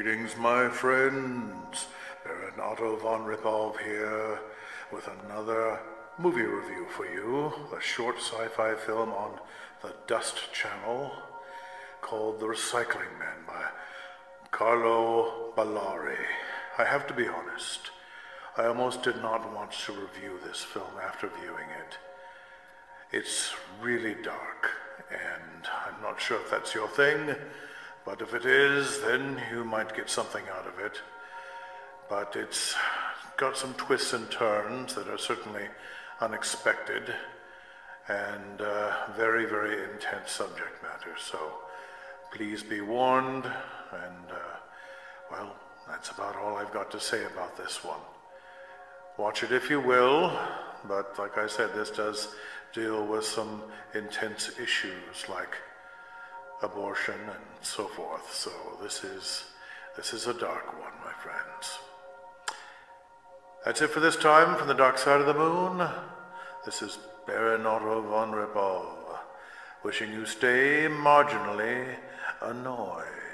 Greetings, my friends. Baron Otto von Rippov here with another movie review for you. A short sci-fi film on the Dust Channel called The Recycling Man by Carlo Ballauri. I have to be honest. I almost did not want to review this film after viewing it. It's really dark, and I'm not sure if that's your thing, but if it is, then you might get something out of it. But it's got some twists and turns that are certainly unexpected and uh, very, very intense subject matter. So please be warned, and uh, well, that's about all I've got to say about this one. Watch it if you will, but like I said, this does deal with some intense issues like abortion and so forth. So this is this is a dark one, my friends. That's it for this time from the dark side of the moon. This is Baron Otto von Rippov, wishing you stay marginally annoyed.